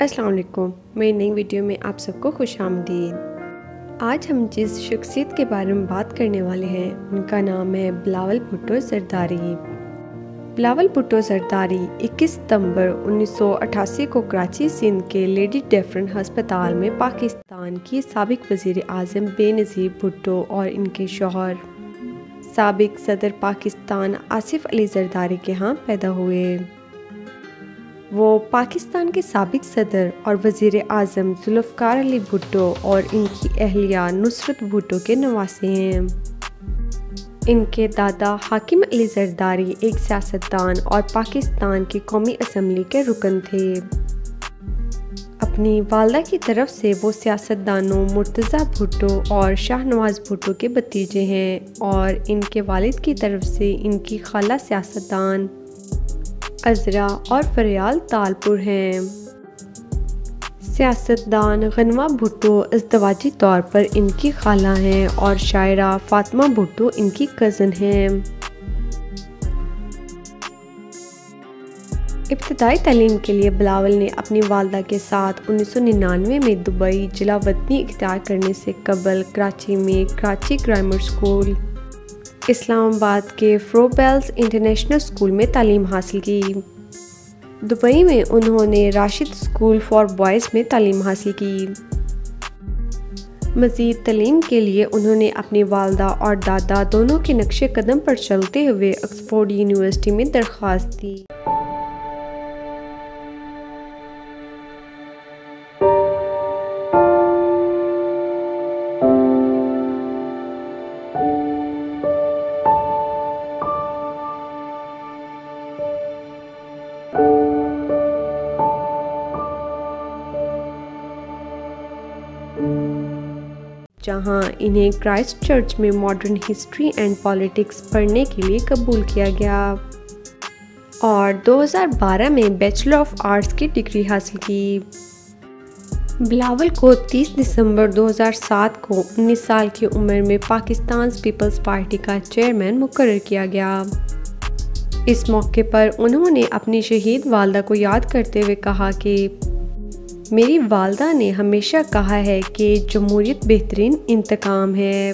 अस्सलाम वालेकुम मेरी नई वीडियो में आप सबको खुश आमदीद। आज हम जिस शख्सियत के बारे में बात करने वाले हैं, उनका नाम है बिलावल भुट्टो जरदारी बिलावल भुट्टो जरदारी 21 सितंबर 1988 को कराची सिंध के लेडी डेफरन अस्पताल में पाकिस्तान की सबक वज़ीर अजम बेनज़ीर भुट्टो और इनके शोहर, सबक सदर पाकिस्तान आसिफ अली जरदारी के यहाँ पैदा हुए। वो पाकिस्तान के सबक सदर और वज़ी अजम जुल्फ़ार अली भुट्टो और इनकी अहलिया नुसरत भुट्टो के नवासे हैं। इनके दादा हाकिम अली जरदारी एक सियासतदान और पाकिस्तान की कौमी असम्बली के रुकन थे। अपनी वालदा की तरफ़ से वो सियासतदानों मुर्तज़ा भुट्टो और शाहनवाज भुट्टो के भतीजे हैं और इनके वालिद की तरफ़ से इनकी खाला सियासतदान अजरा और फरियाल तालपुर हैं। सियासतदान गनवा भुट्टो इजदवाजी तौर पर इनकी खाला हैं और शायरा फातिमा भुट्टो इनकी कज़न हैं। इब्तदाई तालीम के लिए बिलावल ने अपनी वालदा के साथ 1999 में दुबई जिला वतनी इख्तियार करने से कबल कराची में कराची ग्रामर स्कूल इस्लामाबाद के फ्रोबेल्स इंटरनेशनल स्कूल में तालीम हासिल की। दुबई में उन्होंने राशिद स्कूल फॉर बॉयज़ में तालीम हासिल की। मज़ीद तलीम के लिए उन्होंने अपनी वालदा और दादा दोनों के नक्शे कदम पर चलते हुए ऑक्सफोर्ड यूनिवर्सिटी में दरख्वास्त दी। जहाँ इन्हें क्राइस्ट चर्च में मॉडर्न हिस्ट्री एंड पॉलिटिक्स पढ़ने के लिए कबूल किया गया। और 2012 में बैचलर ऑफ़ आर्ट्स की डिग्री हासिल की। बिलावल को 30 दिसंबर 2007 को 19 साल की उम्र में पाकिस्तान पीपल्स पार्टी का चेयरमैन मुकर किया गया। इस मौके पर उन्होंने अपनी शहीद वालदा को याद करते हुए कहा कि मेरी वालदा ने हमेशा कहा है कि जमहूरीत बेहतरीन इंतकाम है।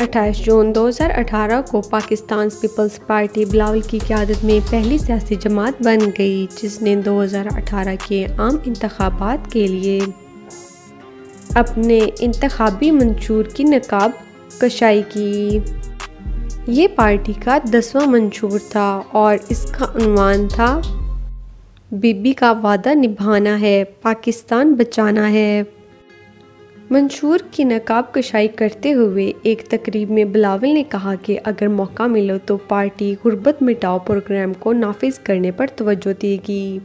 28 जून 2018 को पाकिस्तान पीपल्स पार्टी बिलावल की क्यादत में पहली सियासी जमात बन गई, जिसने 2018 के आम इंतबात के लिए अपने इंतबी मंशूर की नकाब कशाई की। ये पार्टी का दसवां मंशूर था और इसका अनवान था। बीबी का वादा निभाना है, पाकिस्तान बचाना है। मंशूर की नकाब कशाई करते हुए एक तकरीब में बिलावल ने कहा कि अगर मौका मिले तो पार्टी गुर्बत मिटाओ प्रोग्राम को नाफिज करने पर तवज्जो देगी।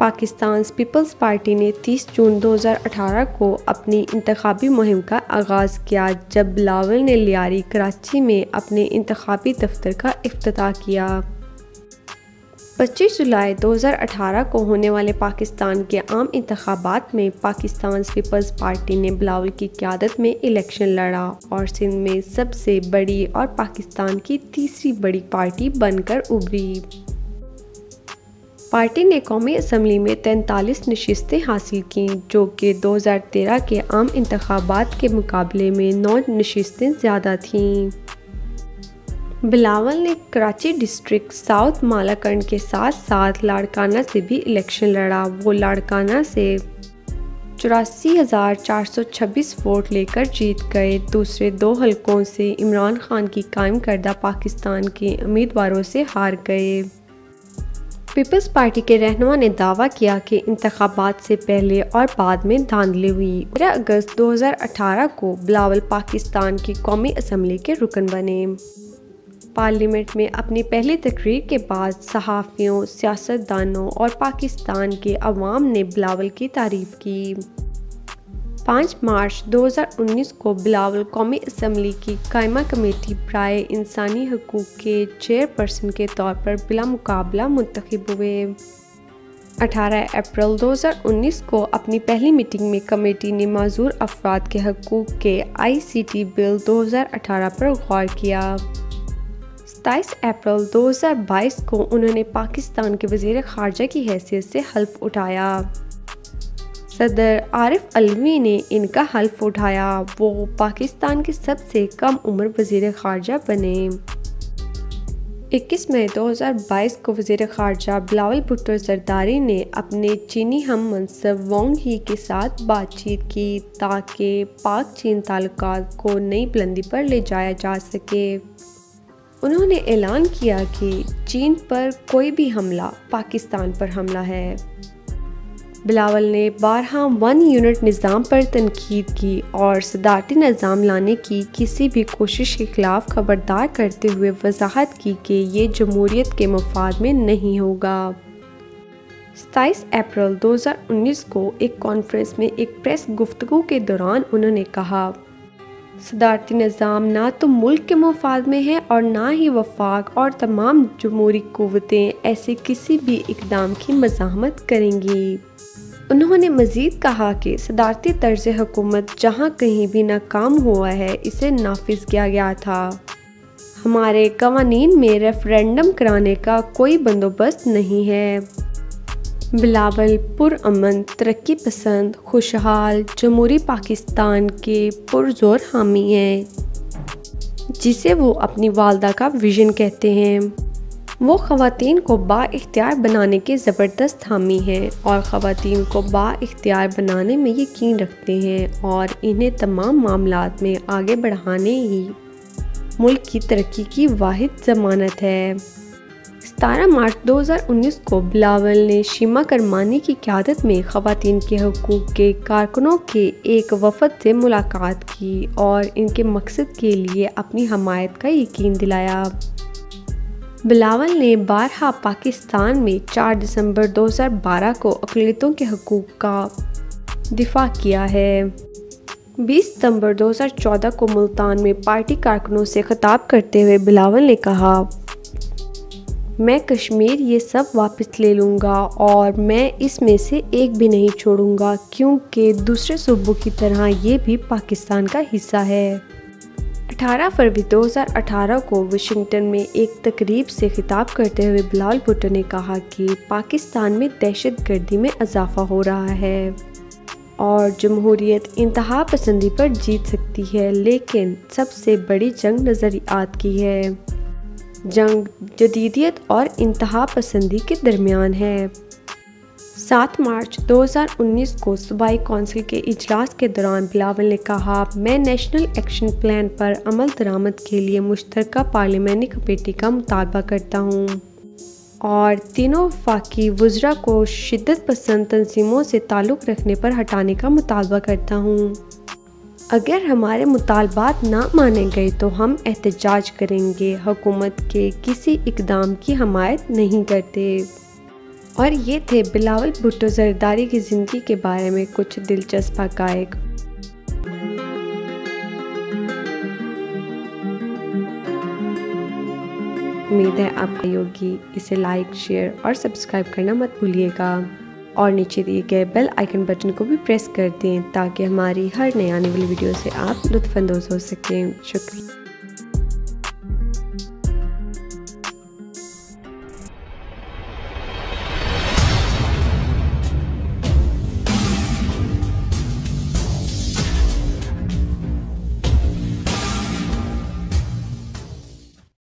पाकिस्तान पीपल्स पार्टी ने 30 जून 2018 को अपनी इंतबी मुहिम का आगाज़ किया, जब बिलावल ने लियारी कराची में अपने इंतबी दफ्तर का अफ्ताह किया। 25 जुलाई 2018 को होने वाले पाकिस्तान के आम इंतबात में पाकिस्तान पीपल्स पार्टी ने बिलावल की क्यादत में इलेक्शन लड़ा और सिंध में सबसे बड़ी और पाकिस्तान की तीसरी बड़ी पार्टी बनकर उभरी। पार्टी ने कौमी असम्बली में तैंतालीस नशस्तें हासिल की, जो कि 2013 के आम इंतबात के मुकाबले में नौ नशस्तें ज़्यादा थीं। बिलावल ने कराची डिस्ट्रिक्ट साउथ मालाकंड के साथ साथ लाड़काना से भी इलेक्शन लड़ा। वो लाड़काना से चौरासी हज़ार चार सौ छब्बीस वोट लेकर जीत गए। दूसरे दो हलकों से इमरान खान की कायम करदा पाकिस्तान के उम्मीदवारों से हार गए। पीपल्स पार्टी के रहनुमा ने दावा किया कि इंतबात से पहले और बाद में धांधली हुई। तेरह अगस्त 2018 को बिलावल पाकिस्तान की कौमी असम्बली के रुकन बने। पार्लियामेंट में अपनी पहली तकरीर के बाद सहाफ़ियों, सियासतदानों और पाकिस्तान के अवाम ने बिलावल की तारीफ़ की। 5 मार्च 2019 को बिलावल कौमी असम्बली की कायमा कमेटी प्राय इंसानी हकूक़ के चेयरपर्सन के तौर पर बिला मुकाबला मुंतखब हुए। 18 अप्रैल 2019 को अपनी पहली मीटिंग में कमेटी ने माजूर अफराद के हकूक़ के आईसीटी बिल 2018 पर गौर किया। सताईस अप्रैल 2022 को उन्होंने पाकिस्तान के वज़ीर खारजा की हैसियत से हल्फ उठाया। सदर आरिफ अलवी ने इनका हल्फ उठाया। वो पाकिस्तान के सबसे कम उम्र वज़ीर खारजा बने। 21 मई 2022 को वज़ीर खारजा बिलावल भुट्टो जरदारी ने अपने चीनी हम मनसब वोंग ही के साथ बातचीत की ताकि पाक चीन ताल्लुक को नई बुलंदी पर ले जाया जा सके। उन्होंने ऐलान किया कि चीन पर कोई भी हमला, पाकिस्तान पर हमला है। बिलावल ने बारह वन यूनिट निज़ाम पर तनकीद की और सदारती निज़ाम लाने की किसी भी कोशिश के ख़िलाफ़ खबरदार करते हुए वजाहत की कि ये जमहूरीत के मफाद में नहीं होगा। सताईस अप्रैल 2019 को एक कॉन्फ्रेंस में एक प्रेस गुफ्तु के दौरान उन्होंने कहा सदारती निज़ाम ना तो मुल्क के मफाद में है और ना ही वफाक और तमाम जमहूरी क़वतें ऐसे किसी भी इकदाम की मजामत करेंगी। उन्होंने मज़ीद कहा कि सदारती तर्ज हुकूमत जहाँ कहीं भी नाकाम हुआ है, इसे नाफिज किया गया था। हमारे कवानीन में रेफरेंडम कराने का कोई बंदोबस्त नहीं है। बिलावल पुरअमन तरक्की पसंद, खुशहाल, जमहूरी पाकिस्तान के पुरजोर हामी हैं, जिसे वो अपनी वालदा का विजन कहते हैं। वो ख़वान को बाख्तियार बनाने के ज़बरदस्त हामी हैं और ख़वान को बाख्तियार बनाने में यकीन रखते हैं और इन्हें तमाम मामला में आगे बढ़ाने ही मुल्क की तरक्की की वाद ज़मानत है। सतारह मार्च 2019 को बिलावल ने शीमा करमानी की क्यादत में ख़वान के हकूक़ के कारकुनों के एक वफद से मुलाकात की और इनके मकसद के लिए अपनी हमायत का यकीन दिलाया। बिलावल ने बारहा पाकिस्तान में 4 दिसंबर 2012 को अकलीतों के हकूक़ का दिफा किया है। 20 सितंबर 2014 को मुल्तान में पार्टी कारकुनों से खिताब करते हुए बिलावल ने कहा मैं कश्मीर ये सब वापस ले लूँगा और मैं इसमें से एक भी नहीं छोड़ूँगा, क्योंकि दूसरे सूबों की तरह ये भी पाकिस्तान का हिस्सा है। 18 फरवरी 2018 को वाशिंगटन में एक तकरीब से खिताब करते हुए बिलाल भुट्टो ने कहा कि पाकिस्तान में दहशत गर्दी में इजाफा हो रहा है और जमहूरीत इंतहा पसंदी पर जीत सकती है, लेकिन सबसे बड़ी जंग नज़रियात की है। जंग, जदीदियत और इंतहा पसंदी के दरमियान है। सात मार्च 2019 को सूबाई कौंसिल के इजलास के दौरान बिलावल ने कहा, मैं नेशनल एक्शन प्लान पर अमल दरामद के लिए मुश्तर पार्लियामानी कमेटी का मुतालबा करता हूँ। और तीनों वफाकी वज्रा को शिद्दत पसंद तंजीमों से ताल्लुक़ रखने पर हटाने का मुतालबा करता हूँ। अगर हमारे मुतालबात ना माने गए तो हम एहतजाज करेंगे। हुकूमत के किसी इकदाम की हमायत नहीं करते। और ये थे बिलावल भुट्टो जरदारी की ज़िंदगी के बारे में कुछ दिलचस्प हकायक। उम्मीद है आपका योगी इसे लाइक शेयर और सब्सक्राइब करना मत भूलिएगा। और नीचे दिए गए बेल आइकन बटन को भी प्रेस कर दें ताकि हमारी हर नए आने वाली वीडियो से आप लुत्फानंदोज़ हो सकें। शुक्रिया।